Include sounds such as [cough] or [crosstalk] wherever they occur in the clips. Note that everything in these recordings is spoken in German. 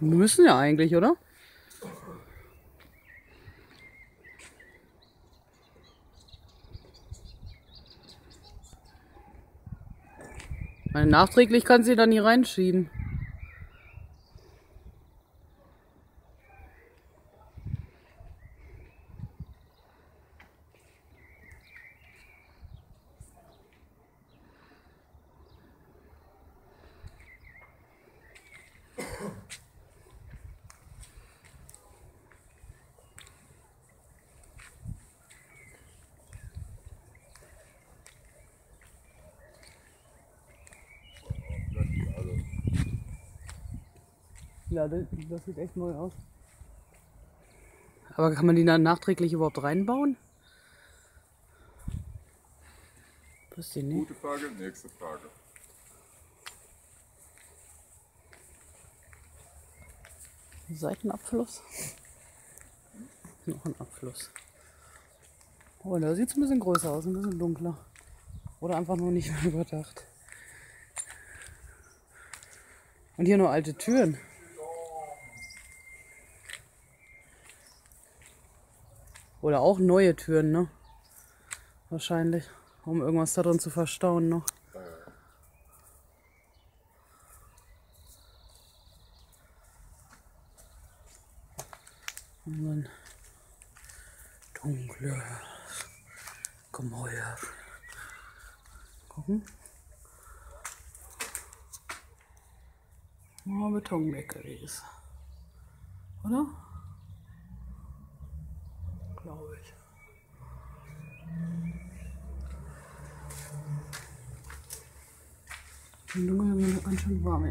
Müssen ja eigentlich, oder? Weil nachträglich kann sie dann nie reinschieben. Ja, das, sieht echt neu aus. Aber kann man die dann nachträglich überhaupt reinbauen? Wüsste ich nicht. Gute Frage, nächste Frage. Seitenabfluss. Noch ein Abfluss. Oh, da sieht es ein bisschen größer aus, ein bisschen dunkler. Oder einfach nur nicht mehr [laughs] überdacht. Und hier nur alte Türen. Oder auch neue Türen, ne? Wahrscheinlich. Um irgendwas da drin zu verstauen noch. Und dann dunkle Gemäuer. Gucken. Oh, Betonleckeries. Oder? Glaube ich. Lunge ist ganz schön warm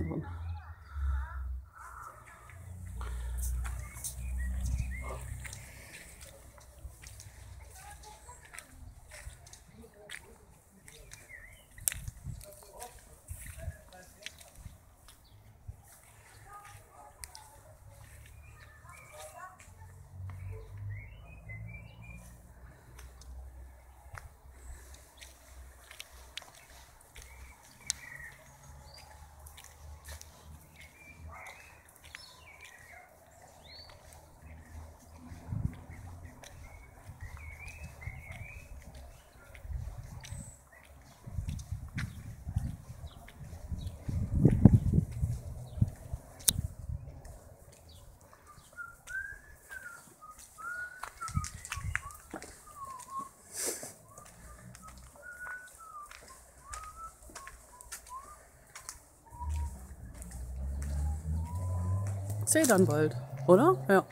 hier drin. Zedernwald, oder? Ja.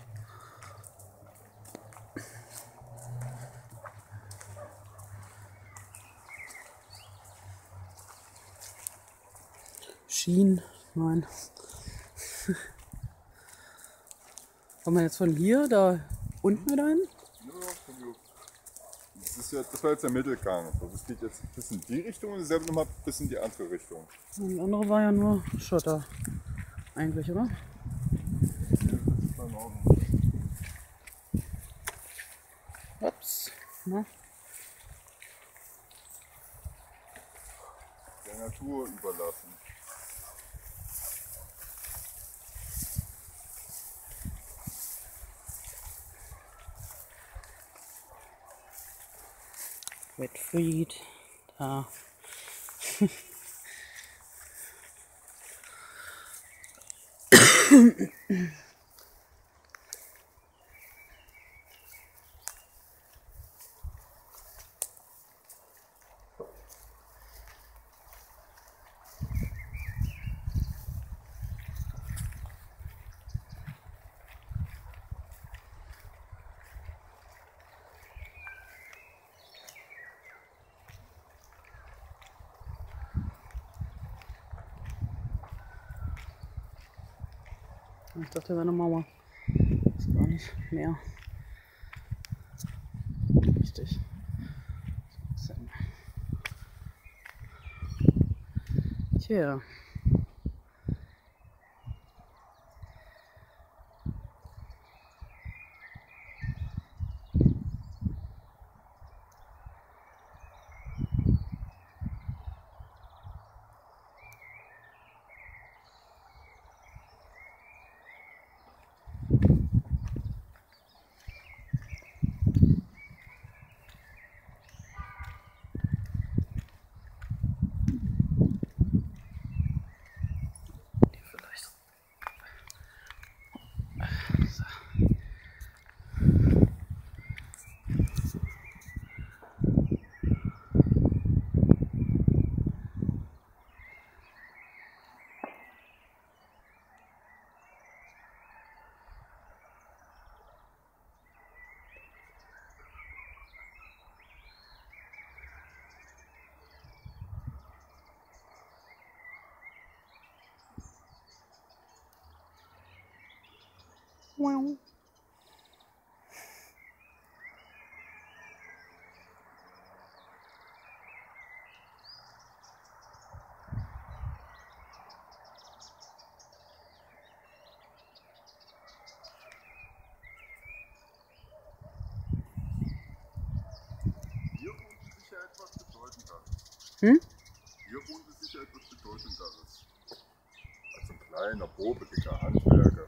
Schien, nein. [laughs] Kommt man jetzt von hier da unten wieder hin? Das, ist ja, das war jetzt der Mittelgang. Das geht jetzt ein bisschen in die Richtung und dasselbe nochmal ein bisschen in die andere Richtung. Und die andere war ja nur Schotter. Eigentlich, oder? Na? Der Natur überlassen. Redfried. Da. Ich dachte, wäre eine Mauer. Ist gar nicht mehr. Richtig. Tja. Hier wohnt es sicher etwas Bedeutenderes. Hm? Hier wohnt es sicher etwas Bedeutenderes. Als ein kleiner, bobeliger Handwerker.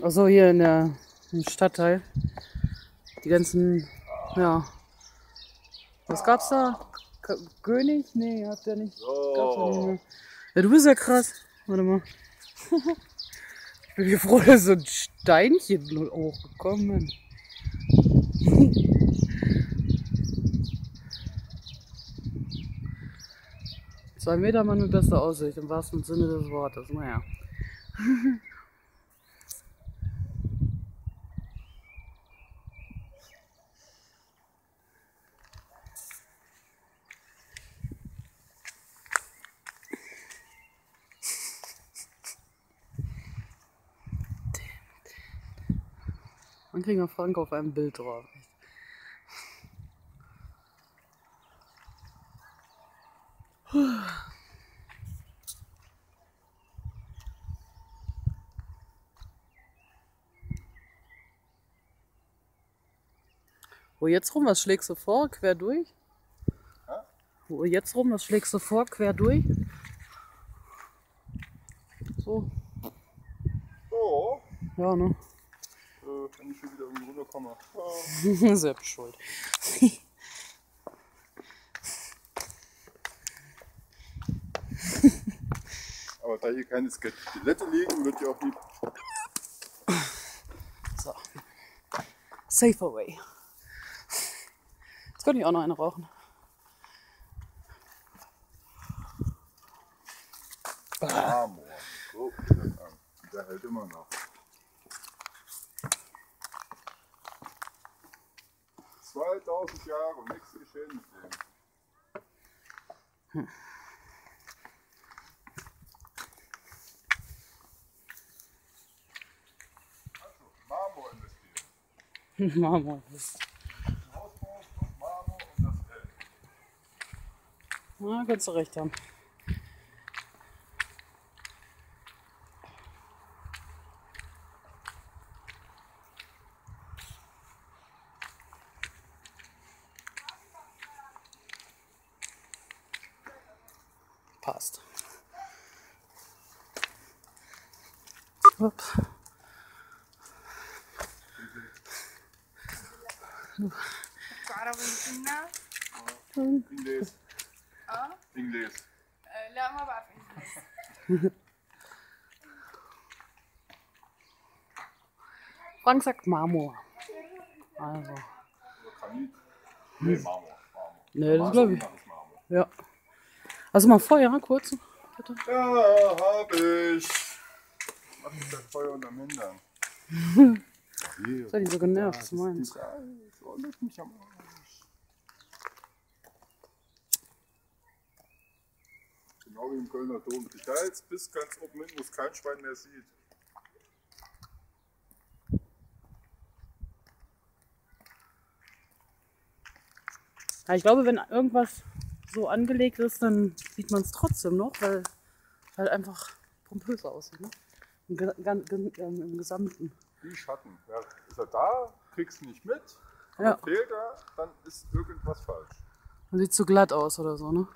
Also hier in der im Stadtteil. Die ganzen, ja. Was gab's da? K König? Nee, habt ihr nicht. Gab's ja du bist ja krass. Warte mal. [laughs] ich bin hier froh, dass so ein Steinchen hochgekommen ist. [laughs] Zwei Meter Mann mit bester Aussicht, im wahrsten Sinne des Wortes. Naja. [laughs] Dann kriegen wir Frank auf einem Bild drauf. Wo jetzt rum, was schlägst du vor? Quer durch? Wo jetzt rum, was schlägst du vor? Quer durch? So, So, ja, ne? Ich hier wieder irgendwie runterkomme. Ja. [laughs] Selbst schuld. [laughs] Aber da hier keine Skelette liegen, wird ja auch lieb. So. Safer way. Jetzt könnte ich auch noch eine rauchen. Marmor. Guck dir das an. Der hält immer noch. Zweitausend Jahre und nichts geschehen mit dem. Also, Marmor investieren. [laughs] Marmor. Hausbau Marmor und das hält. Na, kannst du recht haben. Passt. Upp. عربيتنا Indes. اه Indes. آه، لا ما بعرف انجليزي Frank sagt Marmor. Also, Oder Granit. Nee, Marmor. Marmor. Nee, das glaub ich. Marmor ist Marmor. ja. Also mal Feuer, kurz. Bitte. Ja, hab ich. Mach ich das Feuer unterm Hintern. [laughs] Hier. Sei nicht so genervt, was du meinst. Eis. Oh, leck mich am Arsch. Genau wie im Kölner Dom. Details bis ganz oben hin, wo es kein Schwein mehr sieht. Ja, ich glaube, wenn irgendwas so angelegt ist, dann sieht man es trotzdem noch, weil halt einfach pompös aussieht. Ne? Im, Ge ähm, Im Gesamten. Wie Schatten. Ja, ist er da, kriegst du nicht mit. Ja. Fehlt er, dann ist irgendwas falsch. Man sieht zu glatt aus oder so, ne?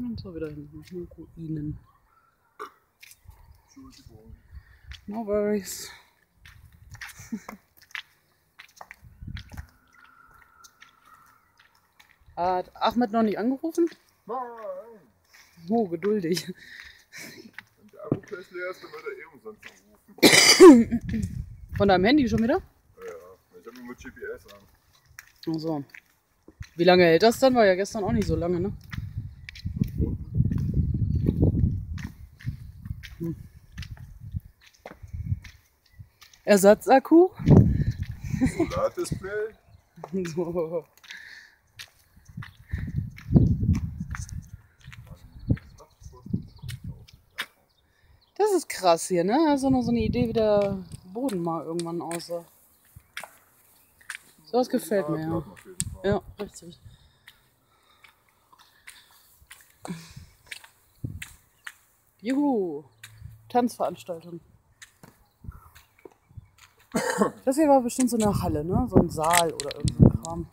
Und so wieder hinten. Nur Ruinen. Entschuldigung. No worries. [laughs] Hat Ahmed noch nicht angerufen? Nein. Oh, geduldig. Wenn der Akku gleich leer ist, dann wird er eh umsonst anrufen. Von deinem Handy schon wieder? Ja, ja. Ich habe nur mit GPS an. Ach so. Wie lange hält das dann? War ja gestern auch nicht so lange, ne? Hm. Ersatzakku? Solardisplay. So. Das ist krass hier, ne? Auch noch so eine Idee, wie der Boden mal irgendwann aussah. So was gefällt mir, ja. Jeden Fall. Ja, richtig. Juhu, Tanzveranstaltung. Das hier war bestimmt so eine Halle, ne? So ein Saal oder irgend so Kram.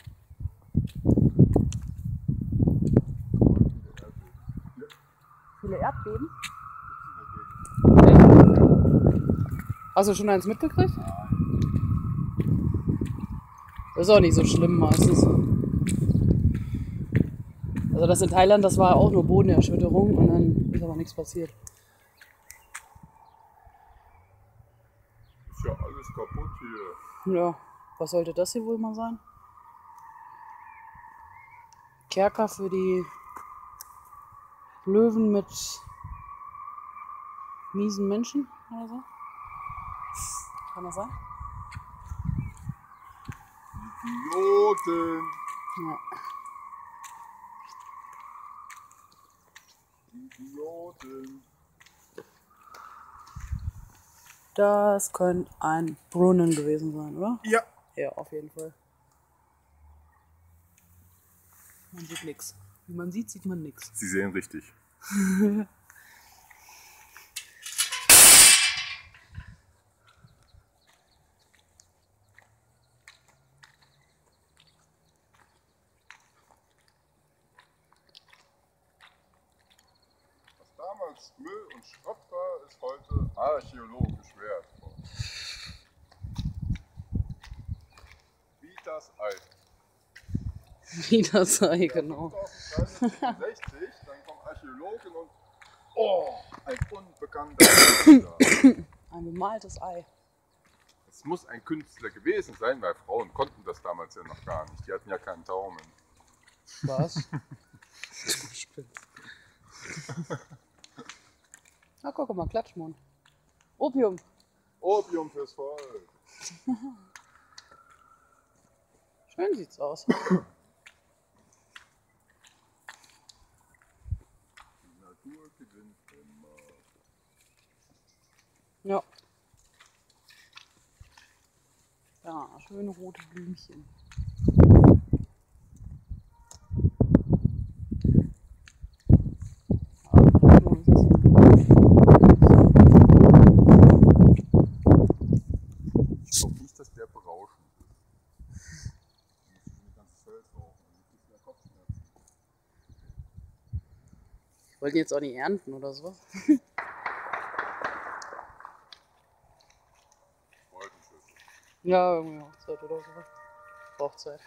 Viele Erdbeben? Hast du schon eins mitgekriegt? Das ist auch nicht so schlimm meistens. Also das in Thailand, das war auch nur Bodenerschütterung und dann ist aber nichts passiert. Ist ja alles kaputt hier. Ja, was sollte das hier wohl mal sein? Kerker für die Löwen mit miesen Menschen oder so? Kann das sein? Idioten. Ja. Idioten. Das könnte ein Brunnen gewesen sein, oder? Ja. Ja, auf jeden Fall. Man sieht nichts. Wie man sieht, sieht man nichts. Sie sehen richtig. [laughs] Was damals Müll und Schrott war, ist heute archäologisch wertvoll. Wie das Ei. Wie das sei, genau. 1960, [laughs] dann kommen Archäologen und oh, ein unbekannter. Ein bemaltes Ei. Es muss ein Künstler gewesen sein, weil Frauen konnten das damals ja noch gar nicht. Die hatten ja keinen Daumen. Was? [laughs] du spinnst. Na, guck mal, Klatschmond. Opium. Opium fürs Volk. [laughs] Schön sieht's aus. Die Natur gewinnt immer. Ja. Ja, schöne rote Blümchen. Ich glaube nicht, dass der berauschend ist. Du musst schon ganzes Feld rauchen, dann gibt es Kopfschmerzen. Wollten jetzt auch nicht ernten oder so. [laughs] Ja, irgendwie Hochzeit oder so. Hochzeit.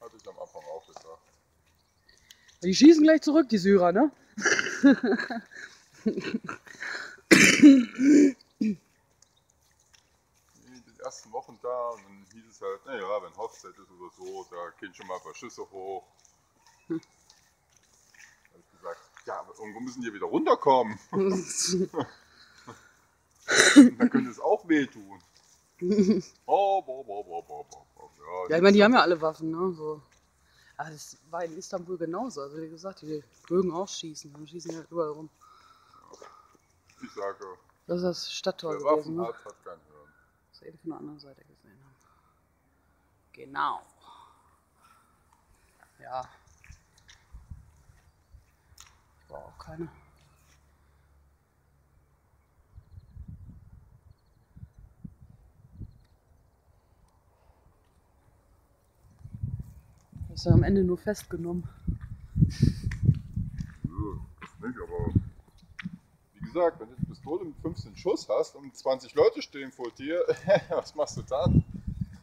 Hatte ich am Anfang auch gesagt. Die schießen gleich zurück, die Syrer, ne? Den ersten Wochen da und dann hieß es halt, naja, wenn Hochzeit ist oder so, da gehen schon mal ein paar Schüsse hoch. Da habe ich gesagt, ja, aber irgendwo müssen die wieder runterkommen. [laughs] dann könnte es auch wehtun. [laughs] Oh, bo, bo, bo, bo. Ja, ich meine, die haben ja alle Waffen, ne? So. Aber das war in Istanbul genauso. Also wie gesagt, die mögen auch schießen. Die schießen ja überall rum. Ich sage, Das ist das Stadttor wer gewesen, ne? hat, kein. Was wir eben von der anderen Seite gesehen haben. Genau. Ja. Auch keine. Ist ja am Ende nur festgenommen. Nö, das nicht, aber wie gesagt, wenn du eine Pistole mit 15 Schuss hast und 20 Leute stehen vor dir, [laughs] was machst du dann?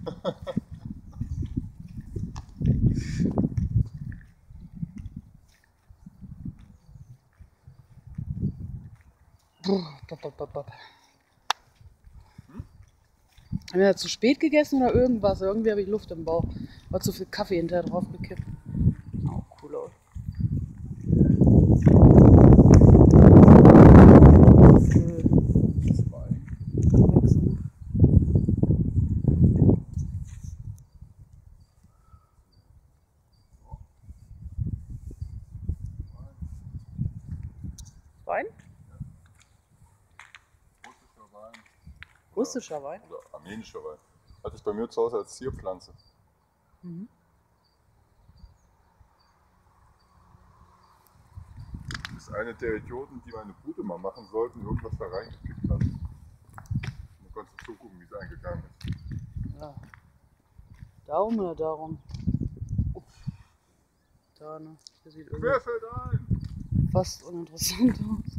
[laughs] Haben wir zu spät gegessen oder irgendwas? Irgendwie habe ich Luft im Bauch. War zu viel Kaffee hinterher drauf gekippt. Oh, cool aus. Zwei. Wein? Russischer Wein. Russischer Wein? Oder armenischer Wein. Hatte ich bei mir zu Hause als Zierpflanze. Mhm. Du bist eine der Idioten, die meine Bude mal machen sollten, irgendwas da reingekippt hat. Du kannst du zugucken, wie es eingegangen ist. Ja. Darum oder darum? Da, ne? Wer fällt ein? fast uninteressant [laughs] aus.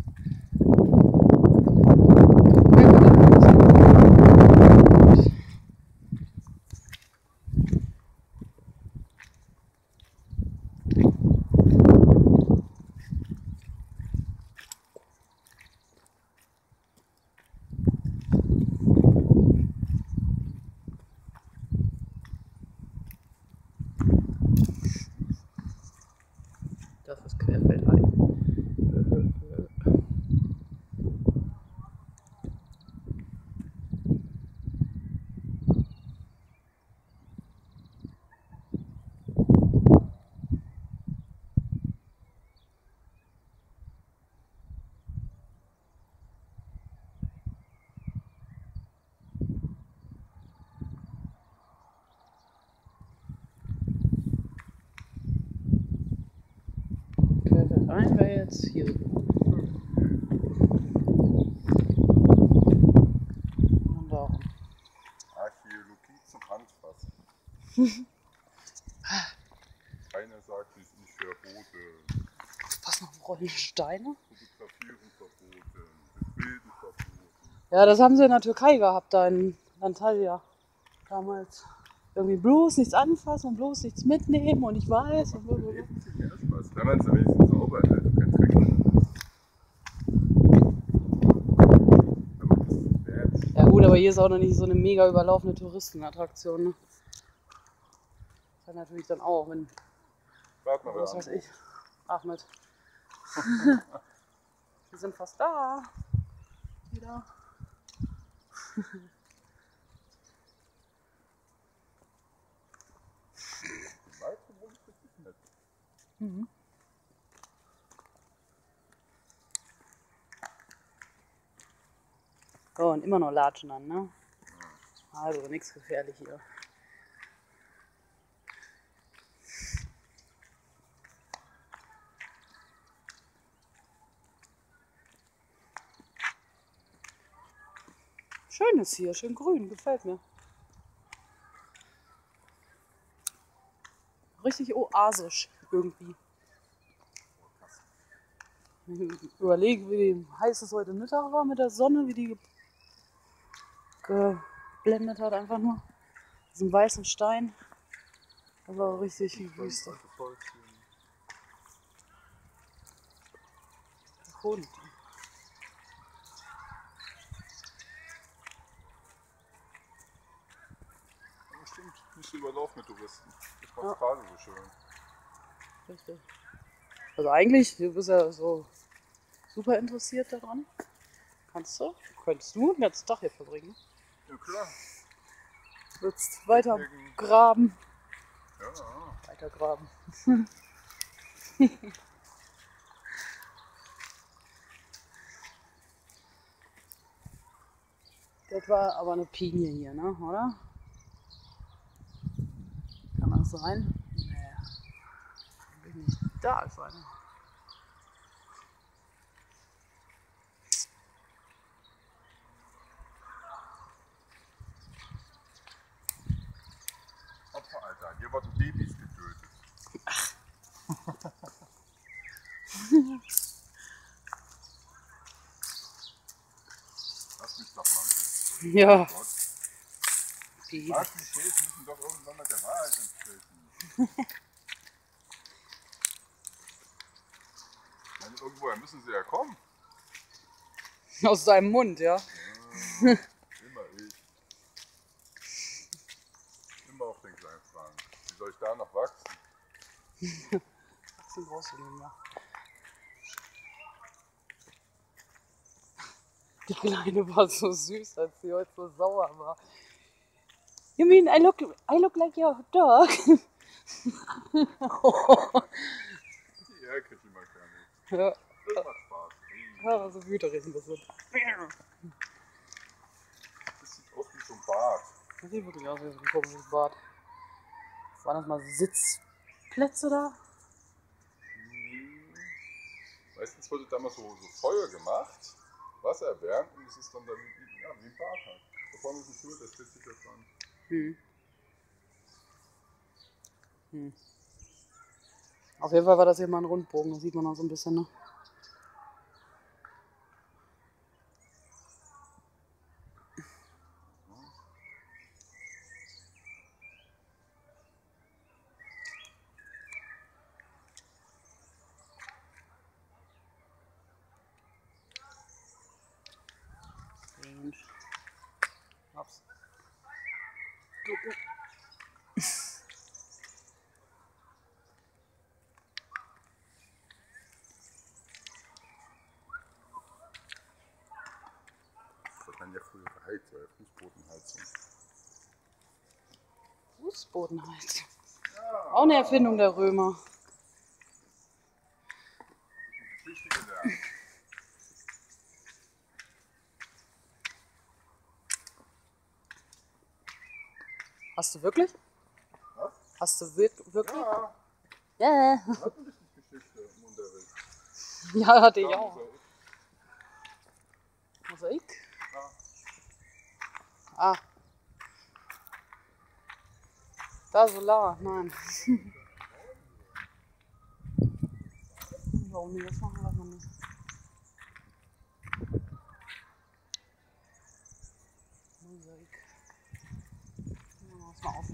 Das ist querfeldein. Jetzt hier. Und darum. Archäologie zum Anfassen. Keiner [laughs] sagt, es ist verboten. Was noch Rollen Steine? Fotografieren verboten. Bilden verboten. Ja, das haben sie in der Türkei gehabt, da in Antalya. Damals. Irgendwie bloß nichts anfassen und bloß nichts mitnehmen und ich weiß. Und blablabla. Es wenigstens sauber hält und kein Dreck drin ist. Aber das ist wert. ja gut, aber hier ist auch noch nicht so eine mega überlaufene Touristenattraktion. Ne? Das hat natürlich dann auch, wenn, Warte mal, was weiß ich, Ahmed. [laughs] Wir sind fast da. Wieder. Mhm. Oh, und immer noch Latschen an, ne? Also nichts gefährlich hier. Schön ist hier, schön grün, gefällt mir. Richtig oasisch irgendwie. Überlege, wie heiß es heute Mittag war mit der Sonne, wie die geblendet hat, einfach nur. Diesen weißen Stein. Das war richtig die Wüste. Hund. Ja, stimmt. Nicht so überlaufen mit Touristen. Das macht Ja. gerade so schön. Richtig. Also eigentlich, du bist ja so super interessiert daran. Kannst du? Könntest du den ganzen Tag hier verbringen. Ja, klar. Willst weiter Deswegen- graben. Ja, Weiter graben. [laughs] das war aber eine Pinie hier, ne? Oder? Kann das sein? Nee. Da ist eine. Opfer, Alter. Hier wurden Babys getötet. Lass mich doch mal. sehen. Ja. Die. Klischees müssen doch irgendwann mal der Wahrheit entsprechen. Meine, irgendwoher müssen sie ja kommen. Aus seinem Mund, ja. Immer ich. Immer auf den kleinen Frank. Wie soll ich da noch wachsen? Wachsen brauchst du nicht mehr. Die Kleine war so süß, als sie heute so sauer war. You mean I look, I look like your dog? Die Ärger, die man gar nicht. ja, Das macht Spaß. ja, so wüterig ein bisschen. Das sieht aus wie so ein Bad. Das sieht wirklich aus wie so ein komisches Bad. Waren das mal Sitzplätze da? Hm. Meistens wurde damals so, so Feuer gemacht, Wasser erwärmt und es ist dann, dann ja, wie ein Bad halt. Da vorne ist ein Stuhl, das sitzt sich da dran. Hm. Hm. Auf jeden Fall war das hier mal ein Rundbogen, das sieht man auch so ein bisschen, ne? Und Ups. Gucken. Das hat man ja früher Fußbodenheizung. Fußbodenheizung. Auch eine Erfindung der Römer. Geschichte gelernt. Hast du wirklich? Was? Hast du wirk wirklich? Ja, Ja. hatten richtig Geschichte im Unterricht. Ja, hatte ich auch. so. Mosaik? Ja. Ah. Da Solar, nein. Warum die das machen, man nicht. Mosaik. Ja, mach's mal auf.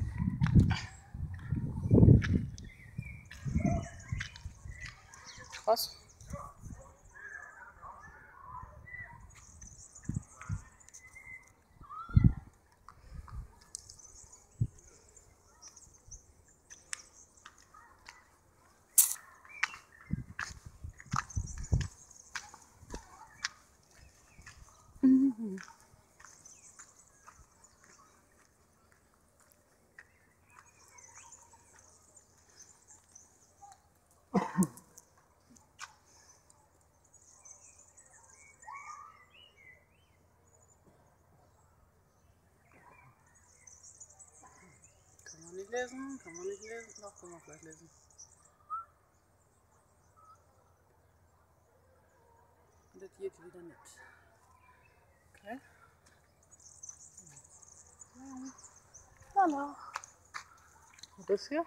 Was? Kann man nicht lesen? Kann man nicht lesen? Doch, kann man vielleicht lesen. Das geht wieder nicht. Okay. Lala. Und das hier?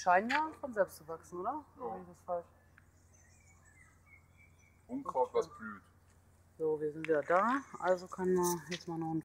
Scheinen ja von selbst zu wachsen, oder? Oder ist das falsch? Unkraut, was blüht. So, wir sind wieder da. Also können wir jetzt mal noch ein